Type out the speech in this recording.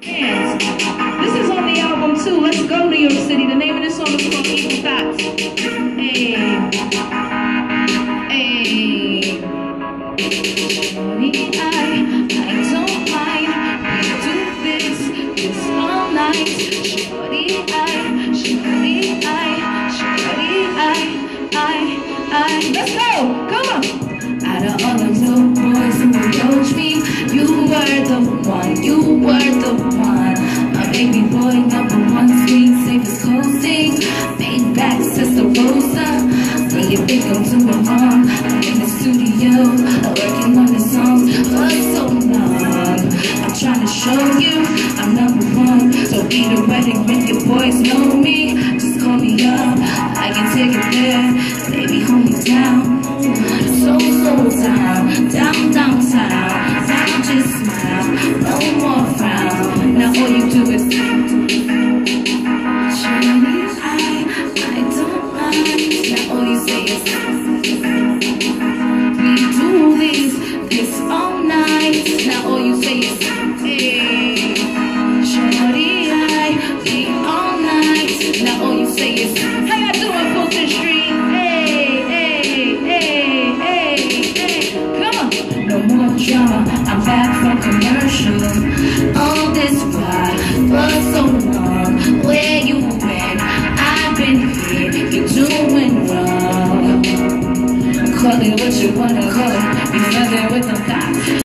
Hands. This is on the album too. Let's go, New York City. The name of this song is called Evil Thoughts. Hey. Hey. Shorty, I, I don't mind. We do this, this all night. Shorty, I, shorty, I, shorty, I, I, I. Let's go. Come on. Out of all of the boys who approach me, you were the one, you were the one. My baby boy, number one, sweet, safe safest coasting. Made back, sister Rosa. When you think I'm doing wrong, I'm in the studio, working on the songs for so long. I'm trying to show you I'm number one. So be the wedding when your boys know me. Just call me up, I can take it there. Baby, hold me down. So, so down, down, downtown. Now I'm back from commercial. too in love. Call it what you wanna call it. Be together with the thots